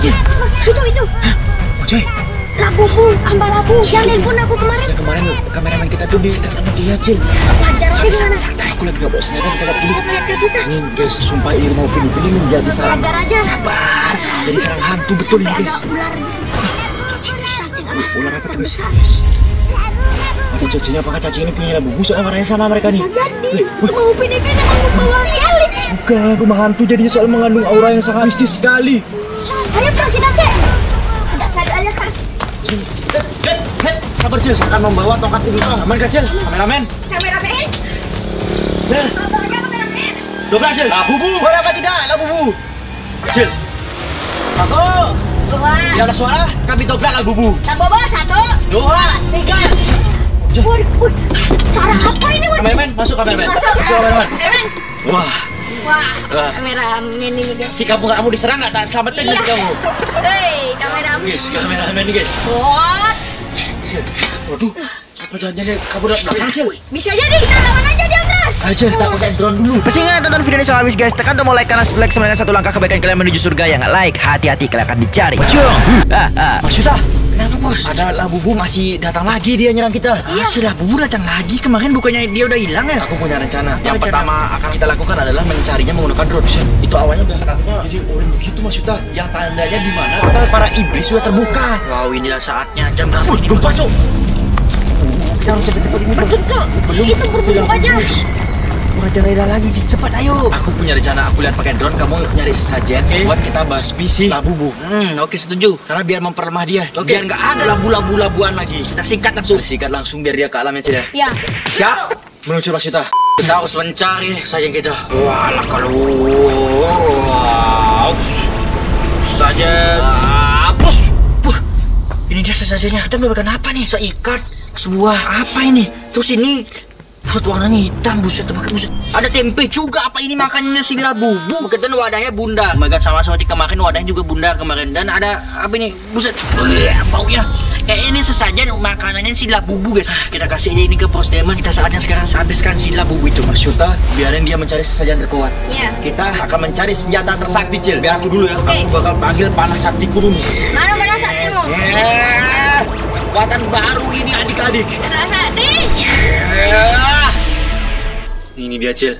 Cil? Itu itu. Coy, Labu bu, ambal labu. Yang nelfon aku kemarin. yang kemarin kameramen kita tuh disekat sama dia, Cil. Wajar aja gimana? Santai, aku lagi gak bawa senjata, kita gak peduli. Ini guys, sumpah ini mau pilih-pilih menjadi sarang Wajar aja. Sabar, jadi sarang hantu betul ini guys. ular gitu. Cacing anak. Ular apa tuh guys? Yes. Ada cacing apakah cacing ini punya labu busuk marahnya sama mereka nih? Jadi, mau pindah-pindah mau bawa. Bukan, rumah hantu jadi soal mengandung aura yang sangat mistis sekali. Ayo kasih Aceh. Ada ada ada kan. Sabar Cil, saya akan membawa tongkat ini. Aman kecil, kameramen. Kamera PN. Nah, belas Cil. Lah bubu, kau dapat tidak? Lah bubu. Cil. Satu. Dua. Tidak ada suara, kami dobrak lah bubu. Tambah bawah satu. Dua, tiga. Waduh. Sarang apa ini? Kameramen, masuk kameramen. Masuk. Kameramen. Kameramen. Wah, Wah, Wah. kameramen ini guys. si kamu kamu diserang nggak? Tak selamatin Iya. nanti kamu. Hei, kameramen. Guys, kameramen nih guys. What? Waduh, apa jangan-jangan kabur dari belakang Cil? Bisa jadi kita lawan aja dia. Aja, tak pakai drone dulu. Pasti ingat nonton video ini sampai habis guys Tekan tombol like karena like sebenarnya satu langkah kebaikan kalian menuju surga Yang nggak like hati-hati kalian akan dicari Jom Ah, ah. Yuta, kenapa bos? Ada labubu masih datang lagi dia nyerang kita. Iya. Masih labubu datang lagi. Kemarin bukannya dia udah hilang ya? Aku punya rencana. Yang pertama akan kita lakukan adalah mencarinya menggunakan drone. Itu awalnya belakangnya jadi orang begitu Yuta. Yang tandanya di mana? Para iblis sudah terbuka. Wow, inilah saatnya jam berapa? Gempa, Cok. Kita harus cepat-cepat ini. Betul. Itu berbunyi aja. Raja Raida lagi, cepat ayo. Aku punya rencana, aku lihat pakai drone, kamu nyari sesajen buat kita basmi si labubu. Hmm, oke setuju. Karena biar memperlemah dia, biar nggak ada labu-labu labuan lagi. Kita sikat langsung. Kita sikat langsung biar dia ke alamnya Cik. ya. Ya. Siap. Menuju Yuta. Kita harus mencari sajen kita. Walah kalau sajen. Hapus. Wah, ini dia sesajennya. Kita mendapatkan apa nih? Seikat sebuah apa ini? Terus ini Buset warnanya hitam, buset tebakan buset. Ada tempe juga, apa ini makannya si labubu? Dan wadahnya bundar. Oh my god, sama seperti kemarin wadahnya juga bundar kemarin. Dan ada apa ini? Buset. Wih, baunya. Kayak ini sesajen makanannya si labubu guys. Kita kasih aja ini ke Pros Demon. Kita saatnya sekarang habiskan si labubu itu. Mas Yuta, biarin dia mencari sesajen terkuat. Ya. Kita akan mencari senjata tersakti, Cil. Biar aku dulu ya. Oke. Aku bakal panggil panas saktiku dulu. Mana mana saktimu? Eh, kekuatan baru ini adik-adik. Sakti. Ya. Ini dia Cil.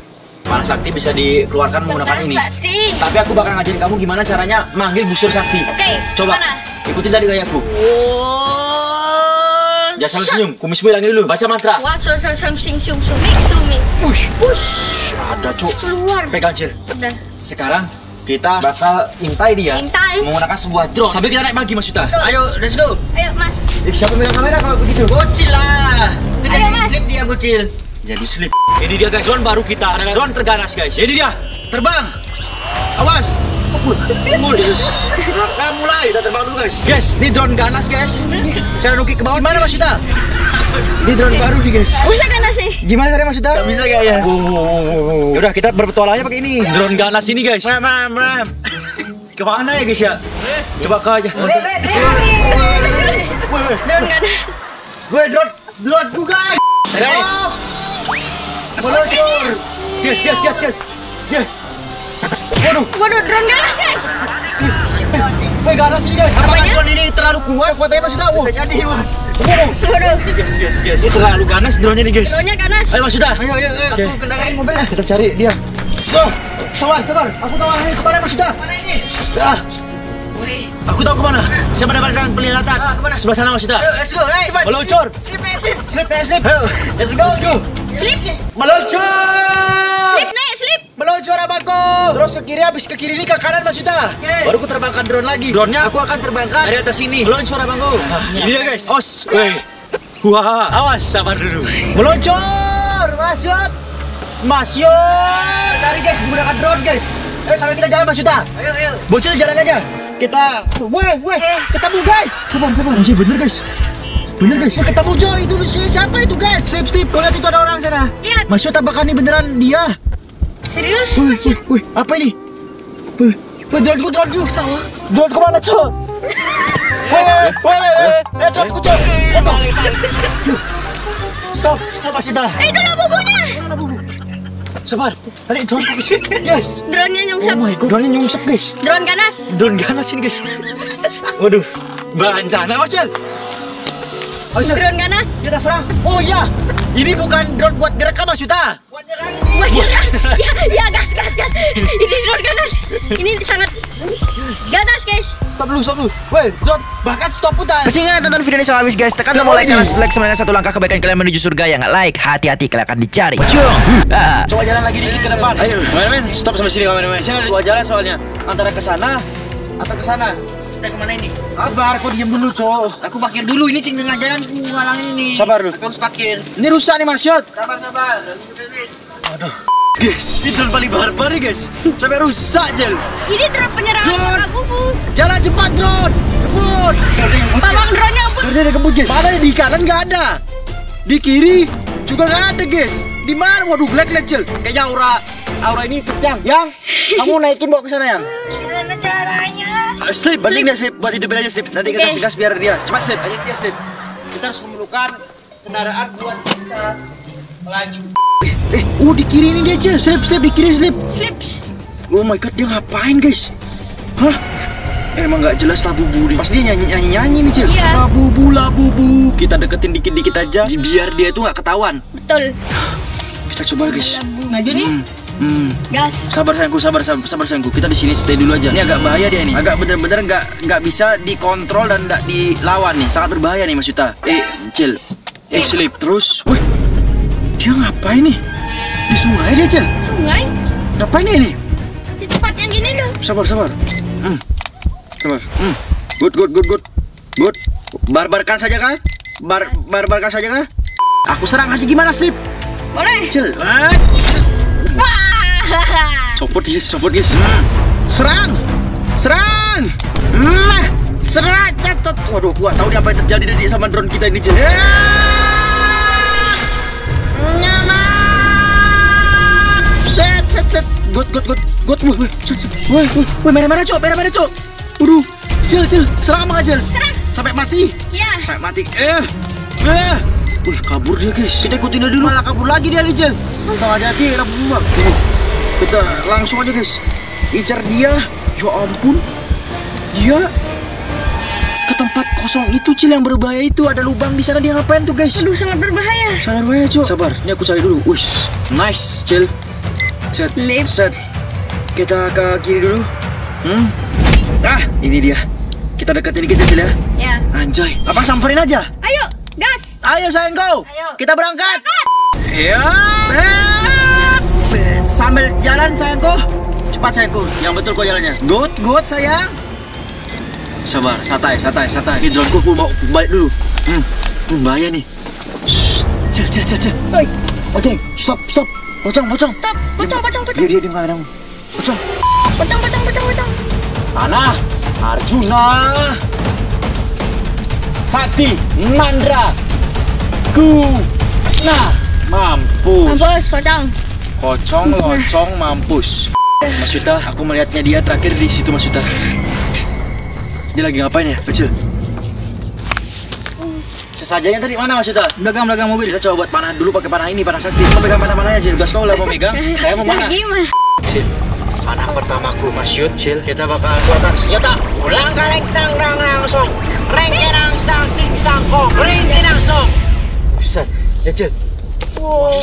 Mana sakti bisa dikeluarkan menggunakan ini. Sakti. Tapi aku bakal ngajarin kamu gimana caranya manggil busur sakti. Oke, Coba. gimana? Ikutin tadi gayaku. Oh. Jangan salah senyum. Kumismu hilangin dulu. Baca mantra. So so sing sum sumik sumik. Wush. Push. Ada cuk. Keluar. Pegang Cil. Udah. Sekarang kita bakal intai dia. Intai. Menggunakan sebuah drone. Sambil kita naik pagi Mas Yuta. Betul. Ayo, let's go. Ayo, Mas. Eh, siapa megang kamera kalau begitu? Bocil lah. Kita Ayo, jadi Mas. slip dia bocil. Jadi slip. Ini dia guys, drone baru kita. Adalah drone terganas guys. Ini dia. Terbang. Awas. Mulai. Nah, mulai. Udah terbang dulu guys. Guys, ini drone ganas guys. Cara nukik ke bawah. Gimana Mas Yuta? Ini drone baru nih guys. Bisa kan nasi? Gimana caranya Mas Yuta? Gak bisa kayaknya. Oh. Yaudah kita berpetualang aja pakai ini. Drone ganas ini guys. Ram, ram, ram. Ke mana ya guys ya? Coba ke aja. Drone kan? Gue drone, drone gue guys. Stop. Meluncur. Yes, yes, yes, yes. Yes. Waduh, Waduh, drone kan? Gue ganas ini guys. Apanya? drone ini terlalu kuat? Kuatnya masih tahu. Bisa jadi mas. Waduh. Waduh, Yes, yes, yes. Ini terlalu ganas drone ini guys. drone-nya ganas. Ayo Mas Yuda. Ayo, ayo, ayo. Aku kendarain mobilnya. Kita cari dia. Go. Sabar, sabar. Aku tahu arahnya ke mana Mas Yuda. Ah. Aku tahu ke mana. Saya mendapatkan penglihatan. ke mana? Sebelah sana Mas Yuda. let's go. Hey, cepat. Meluncur. Slip, slip. Slip, slip. Let's go. Let's go. Slip. Meluncur. Slip, naik, slip. Meluncur abangku. Terus ke kiri, habis ke kiri ini ke kanan Mas Yuda. Baru ku terbangkan drone lagi. Drone-nya aku akan terbangkan dari atas sini. Meluncur abangku. ini dia guys. Os. Weh. Wah, awas sabar dulu. Meluncur, Mas Yud. Mas Yud. Cari guys menggunakan drone guys. Ayo sampai kita jalan Mas Yuda. Ayo, ayo. Bocil jalan aja. Kita, weh, weh, ketemu guys. Sabar, sabar. Anjir, bener guys. Bener guys, ketemu Joy itu si siapa itu guys? Sip, sip. Kau lihat itu ada orang sana. Lihat. Mas Yud, apakah ini beneran dia? Serius? Wih, wih, wih, apa ini? Wih, wih, drone ku, drone ku. Sawah. Drone ke mana, Cok? Wih, wih, wih, wih, eh, drone ku, Cok. Aduh. Stop, stop, Asita. Eh, itu lah bubunya. sabar. Tadi drone aku guys. Guys. Drone-nya Oh nyungsep. my god, drone nyungsep guys. Drone ganas. Drone ganas ini guys. Waduh. Bencana, oh Cel. Oh Drone ganas. kita serang. Oh iya. Ini bukan drone buat direkam Mas Yuta. Wajar. ya, ya gas, gas, gas. Ini drone ganas. Ini sangat ganas, guys. Stop dulu, stop dulu. Woi, drone bahkan stop putar. Masih ingat nonton video ini sampai habis guys Tekan tombol like karena like sebenarnya satu langkah kebaikan kalian menuju surga Ya nggak like, hati-hati kalian akan dicari Jom Ah. Coba jalan lagi dikit ke depan. Ayo, kameramen, stop sampai sini kameramen. Sini ada dua jalan soalnya. Antara ke sana atau ke sana. Kita ke mana ini? Sabar, kau diam dulu, cowok. Aku parkir dulu, ini tengah jalan aku ngalangin ini. Sabar dulu. Aku harus parkir. Ini rusak nih, Mas Yot. Sabar, sabar. Guys, ini drone paling barbar nih, guys. Sampai rusak, Jel. Ini drone penyerangan Drone. Pak Bubu. Jalan cepat, drone. Kebut. Tolong drone-nya apa? Tadi ada kebut, guys. Mana di kanan nggak ada. Di kiri juga nggak ada, guys. Di mana? Waduh, black Jel. Kayaknya aura aura ini pecah. Yang, kamu naikin bawa ke sana, yang. Gimana caranya? Uh, Slip, banting dia slip. Buat hidupin aja slip. Nanti kita Oke. kasih gas biar dia. Cepat slip. Ayo dia slip. Kita harus memerlukan kendaraan buat kita melaju. Eh, oh di kiri ini dia, Jel. Slip, slip, di kiri slip. Slips. Oh my god, dia ngapain guys? Hah? Emang nggak jelas labubu nih. Pasti dia nyanyi nyanyi nyanyi nih cil. Iya. Labubu labubu. Kita deketin dikit dikit aja. Biar dia itu nggak ketahuan. Betul. Kita coba guys. Maju nih. Hmm. Hmm. Gas. Sabar sayangku, sabar, sabar, sabar sayangku. Kita di sini stay dulu aja. Ini agak bahaya dia nih. Agak bener-bener nggak nggak bisa dikontrol dan nggak dilawan nih. Sangat berbahaya nih Mas Yuta. Eh, Cil. Eh, slip terus. Wih, dia ngapain nih? Di sungai dia, Cil. Sungai. Ngapain dia nih? Di tempat yang gini dong. Sabar, sabar. Hmm. Sabar. Hmm. Good, good, good, good. Good. Barbarkan saja kah? Bar barbarkan saja kah? Aku serang aja gimana, Slip? Boleh. Cil. Ah. Wah. Copot guys, copot guys. Serang. Serang. Hmm. Serang. Cetot. Waduh, gua tahu nih apa yang terjadi dari sama drone kita ini, Cil. Ya. Nyaman. Set, set, set. Good, good, good. Good. Set. Wih, wih. Wih, merah-merah, Cok. Merah-merah, Cok. Waduh. Cil, Cil. Serang nggak, Cil? Serang. Sampai mati. Ya. Sampai mati. Eh. Eh. Wih, kabur dia, guys. Kita ikutin dia dulu. Malah kabur lagi dia, nih, Cil. Nah, hati-hati, rabu Kita langsung aja, guys. Incar dia. Ya ampun. Dia ke tempat kosong itu, Cil, yang berbahaya itu. Ada lubang di sana. Dia ngapain tuh, guys? Aduh, sangat berbahaya. Sangat bahaya, Cok. Sabar, ini aku cari dulu. Wih, nice, Cil. Set, Lip. set. Kita ke kiri dulu. Hmm. Ah, ini dia. Kita deketin dikit ya, Cil, ya. Ya. Anjay, apa samperin aja? Ayo, gas. Ayo sayangku, Ayo. kita berangkat. Ya. Eh, Sambil jalan sayangku. Cepat sayangku, yang betul kau jalannya. Good, good sayang. Sabar, santai, santai, santai. Ini drone ku mau balik dulu. Hmm, hmm, bahaya nih. Shh, cil, cil, cil, cil. Oi, Pocong, stop, stop. Pocong, pocong. stop. Pocong, pocong, pocong. Dia, dia, dia menghadang. Pocong. Pocong, pocong, pocong, pocong. Tanah, Arjuna. Sakti, Mandra. Ku. Nah, mampus. Mampus, pocong. Pocong, locong, mampus. Mas Yuta, aku melihatnya dia terakhir di situ Mas Yuta. Dia lagi ngapain ya, kecil? Sesajanya tadi mana Mas Yuta? Belakang belakang mobil. Kita coba buat panah dulu pakai panah ini, panah sakti. Kau pegang panah panahnya, Cil. Gas kau lah mau megang. Saya mau mana? Gimana? Cil. Panah pertamaku, Mas Yud, Cil. Kita bakal keluarkan senjata. Ulang kaleng sang rang langsung. Reng kerang sang sing sang kong. Ring kinang song. Buset, ya Cil. Wow.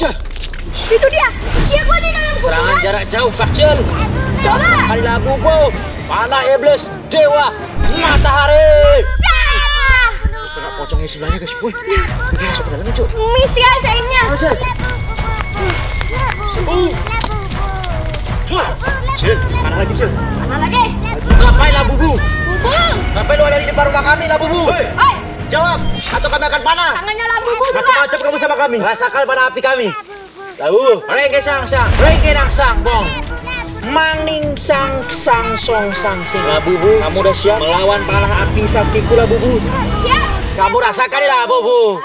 Itu dia. Dia gua di dalam Serangan kuburan. jarak jauh, Kacil. Dasar kali lagu bu. Panah iblis, dewa, matahari. Ah! Kena pocong di sebelahnya guys, boy. Kita masuk ke dalamnya, Cuk. Miss ya sayangnya. Uh. Wah, Cil, mana lagi, Cil? Mana lagi? Ngapain lah, Bubu? Bubu. Ngapain lu ada di depan rumah kami lah, Bubu? Oi, Jawab, atau kami akan panah. tangannya lah bubu. Macam-macam kamu sama kami. Rasakan panah api kami. Lalu, rengke sang sang, rengke nang sang bong. Maning sang sang song sang sing lah bubu. Kamu udah siap melawan panah api saktiku lah bubu. Siap. Kamu rasakan lah bubu.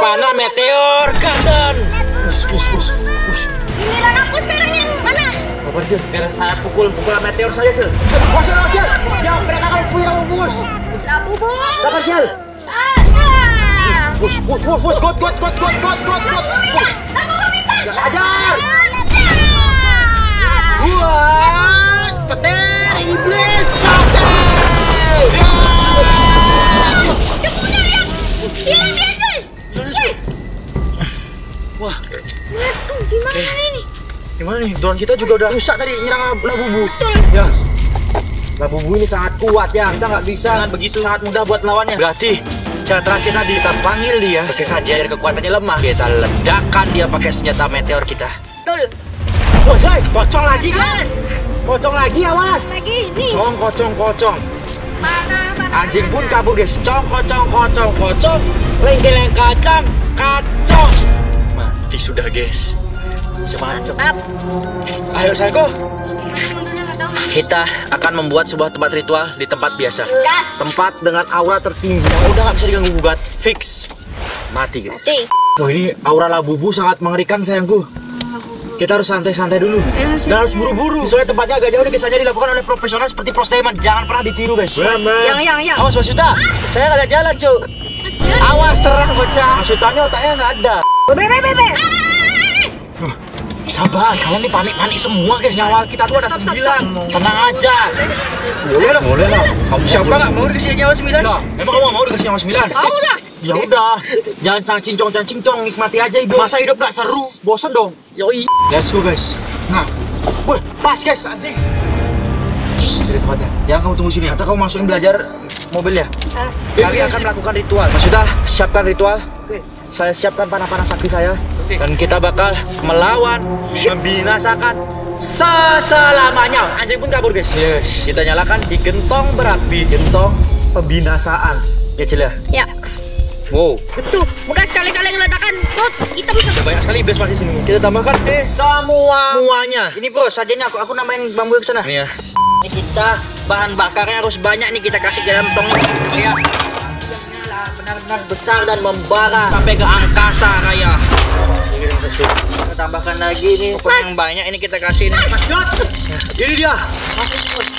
Panah meteor garden. Us us us us. Giliran aku sekarang yang mana? Apa Cil? Biar saya pukul pukul meteor saja bos Cil, Cil. Yang mereka akan punya kamu bos. Lah bubu. Apa Cil? jangan. Buat petir iblis sate. Wah. Gimana eh. ini? Gimana nih? Drone kita juga udah rusak tadi nyerang labu bu. Ya. Labubu ini sangat kuat ya. Kita nggak bisa sangat begitu sangat mudah buat lawannya. Berarti cara terakhir tadi kita panggil dia. Meski saja dari kekuatannya lemah, kita ledakan dia pakai senjata meteor kita. Betul. Wah, Zai, pocong lagi. Awas. Pocong lagi, awas. Lagi nih. Cong, kocong, kocong. Mana mana. Anjing pun kabur guys. Cong, kocong, kocong, kocong. Lengkeleng kacang, kacong. Mati sudah guys. Semacam. Up. Ayo Saiko. Kita akan membuat sebuah tempat ritual di tempat biasa. Gas. Tempat dengan aura tertinggi yang udah nggak bisa diganggu gugat. Fix. Mati guys. Mati. Wah ini aura labubu sangat mengerikan sayangku. Kita harus santai-santai dulu dan harus buru-buru. Soalnya tempatnya agak jauh. Hanya dilakukan oleh profesional seperti Pros Diamond. Jangan pernah ditiru guys. Yang yang yang. Awas Mas Yuta. Saya nggak ada jalan cuy. Awas terang bocah. Mas Yutanya otaknya nggak ada. Bebe bebe bebe. Sabar, kalian nih panik-panik semua guys. Nyawa kita tuh ada Stop, stop, sembilan. Tenang aja. Boleh lah, boleh lah. Kamu siapa nggak mau dikasih nyawa sembilan? Nah, emang kamu mau dikasih nyawa sembilan? Mau lah. Ya udah, jangan cang cincong cang cincong, nikmati aja hidup. Masa hidup gak seru? Bosan dong. Yoi. Let's go guys. Nah, wih, pas guys, anjing. Ini tempatnya. Yang kamu tunggu sini. Atau kamu masukin belajar mobilnya. Ah. Kami akan melakukan ritual. Mas Yuta, siapkan ritual. Saya siapkan panah-panah sakti saya. Dan kita bakal melawan, membinasakan selamanya. Anjing pun kabur guys. Yes. Kita nyalakan di gentong berapi, gentong pembinasaan. Ya Cil ya. Ya. Wow. Betul. Bukan sekali-kali ledakan. Tot. Kita bisa. Ada banyak sekali base di sini. Kita tambahkan eh semua muanya. Ini bos, sajanya aku aku nambahin bambu ke sana. Ini ya. Ini kita bahan bakarnya harus banyak nih kita kasih ke dalam tong ini. Nyala benar-benar besar dan membara sampai ke angkasa raya. Kita tambahkan lagi nih pokoknya yang banyak ini kita kasih nih. Mas Yot. Ini dia.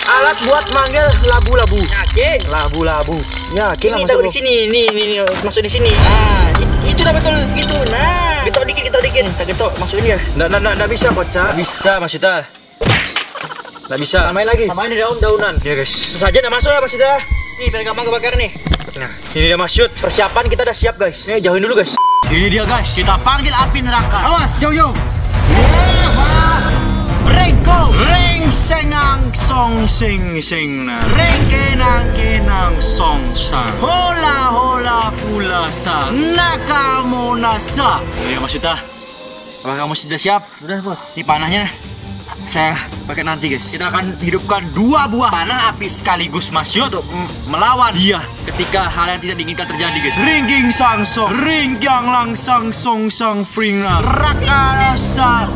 Alat buat manggil labu-labu. Yakin? Labu-labu. Yakin Ini tahu masuk di sini, nih, nih, masuk di sini. I- itu udah betul gitu. Nah, getok dikit, getok dikit. Kita getok, masukin ya. Nggak, nggak, nggak, nggak bisa bocah. Nggak bisa Mas Yuta. Nggak bisa. Tambahin lagi. Tambahin di daun-daunan. Ya guys. Sesaja nggak masuk ya Mas Yuda. Nih, biar gampang kebakar nih. Nah, sini dia Mas Yud. Persiapan kita udah siap guys. Nih jauhin dulu guys. Ini dia guys. Kita panggil api neraka. Awas, jauh jauh. Rengko, reng senang song sing sing na. Reng kenang kenang song sang. Hola hola fula sa. Nakamona sa. Ya Mas Yuta. Apakah kamu sudah siap? Sudah, Bos. Ini panahnya saya pakai nanti guys. Kita akan hidupkan dua buah panah api sekaligus Mas mm, melawan dia ketika hal yang tidak diinginkan terjadi guys. Ringging sang song, ringgang lang sang song sang fringa, rakarasa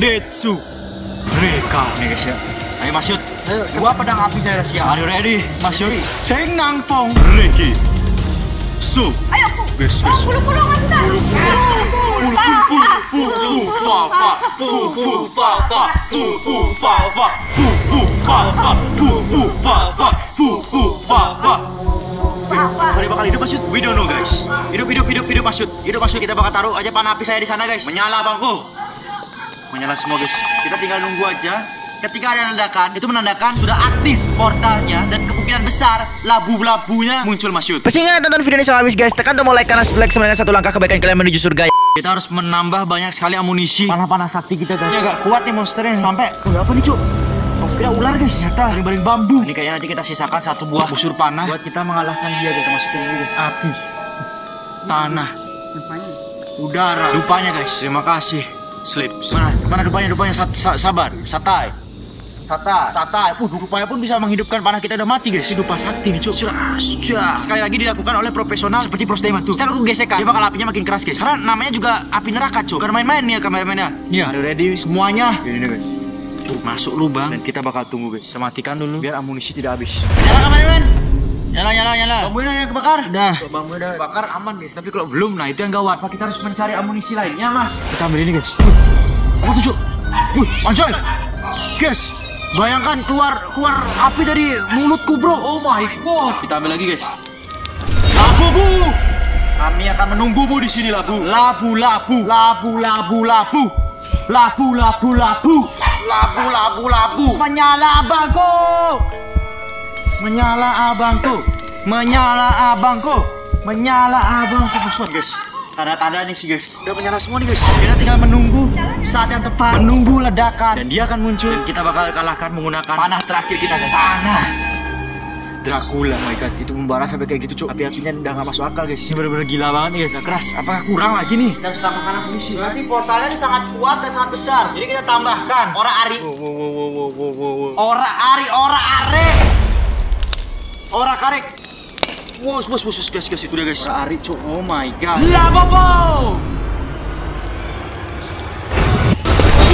detsu reka. Nih guys ya. Ayo Mas Yud. Dua pedang api saya udah siap. Are you ready? Mas Yud. Seng nang fong reki. Su. Ayo. aku. Yes, Oh, yes. puluh-puluh kan kita. Puluh-puluh. Hari bakal hidup? We don't know guys. Hidup hidup hidup hidup Mas Yud. Hidup Mas Yud kita bakal taruh aja panah api saya di sana guys. Menyala bangku. Menyala semua guys. Kita tinggal nunggu aja. Ketika ada ledakan, itu menandakan sudah aktif portalnya dan kemungkinan besar labu-labunya muncul Mas Yud. Pasti ingat nonton video ini sampai habis guys. Tekan tombol like karena like sebenarnya satu langkah kebaikan kalian menuju surga. Kita harus menambah banyak sekali amunisi. Panah-panah sakti kita guys. Ini agak kuat nih monsternya. Sampai udah apa nih cuk? Oh, kira ular guys. Ternyata baling-baling bambu. Ini kayaknya nanti kita sisakan satu buah busur panah buat kita mengalahkan dia. Kita masukin dulu guys. Api, tanah, udara. Dupanya guys. Terima kasih. Sleep. Mana? Mana Sat- sa- sabar. Satai. Satai, satai. Uh, dupanya pun bisa menghidupkan panah kita udah mati guys. Ini dupa sakti nih, cuk. Sudah, sudah. Sekali lagi dilakukan oleh profesional seperti Pros Diamond tuh. Setiap aku gesekan, dia bakal apinya makin keras guys. Karena namanya juga api neraka, cuk. Bukan main-main nih ya kameramennya. Iya. You ready semuanya? Ini guys. Masuk lubang dan kita bakal tunggu guys. Kita matikan dulu biar amunisi tidak habis. Nyala kameramen. Nyala, nyala, nyala. Bambunya yang kebakar. Udah. Bambu udah bakar aman guys. Tapi kalau belum, nah itu yang gawat. Kita harus mencari amunisi lainnya, Mas? Kita ambil ini guys. Apa tuh, Cuk? Wih, anjay. Guys, bayangkan keluar keluar api dari mulutku, Bro. Oh my god. Kita ambil lagi, guys. Labu, Bu. Kami akan menunggumu di sini, Labu. Labu, labu, labu, labu, labu. Labu, labu, labu. Labu, labu, labu. Menyala abangku. Menyala abangku. Menyala abangku. Menyala abangku. Pesawat, guys. Tanda-tanda nih sih guys. Udah menyala semua nih guys. Kita tinggal menunggu saat yang tepat, menunggu ledakan dan dia akan muncul. Dan kita bakal kalahkan menggunakan panah terakhir kita guys. Panah. Dracula, oh my god, itu membara sampai kayak gitu, cuk. Api-apinya udah gak masuk akal, guys. Ini bener-bener gila banget nih, guys. Gak keras. Apakah kurang lagi nih? Dan sudah makanan fungsi. Berarti portalnya sangat kuat dan sangat besar. Jadi kita tambahkan ora ari. Ora ari, ora are. Ora karek. Wow, bos, bos, bos, guys, guys, itu dia guys. Ora ari, cuk. Oh my god. Labobo!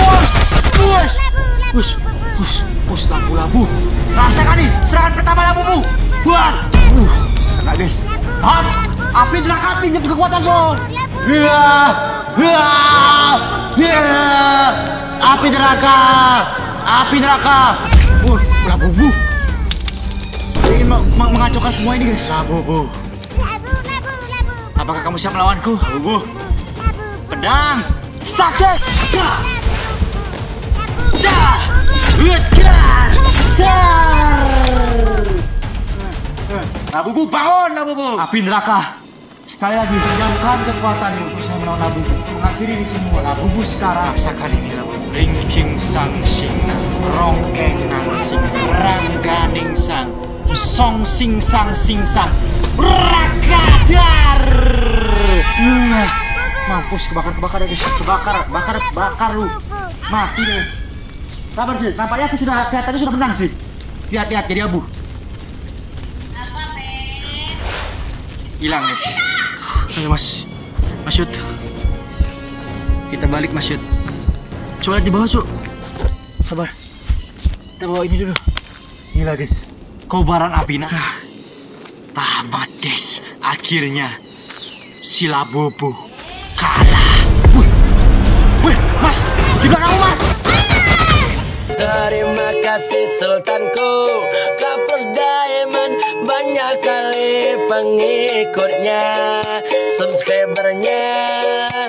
Bos, bos. Bos, bos, bos, labu-labu. Rasakan nih, serangan pertama labu-bu. Buat. Uh, kena guys. Hap, api neraka pinjam kekuatan lo. Ya, ya, ya. Api neraka, api neraka. Uh, labu-bu. Ingin meng- meng- mengacaukan semua ini guys. Labu-bu. Apakah kamu siap melawanku? Labu-bu. Pedang. Sakit. Dah. Dah. Labubu bangun Labubu Api neraka Sekali lagi Pinjamkan kekuatanmu Untuk saya melawan Labubu Mengakhiri ini semua Labubu sekarang Rasakan ini Labubu Ringking sang sing Rongkeng nang sing Rangganing sang Song sing sang sing sang Rakadar Nah, Mampus kebakar-kebakar ya guys Kebakar, bakar, bakar lu Mati guys Sabar sih, nampaknya aku sudah kelihatannya sudah menang sih Lihat-lihat jadi abu hilang guys. Ayo mas, Mas Yud. Kita balik Mas Yud. Coba lihat di bawah cuk. Sabar. Kita bawa ini dulu. Gila guys. Kobaran api nah. Tamat guys. Akhirnya si Labubu kalah. Wih, wih, Mas, di belakang mas. Terima kasih Sultanku Kapus Diamond Banyak kali pengikutnya Subscribernya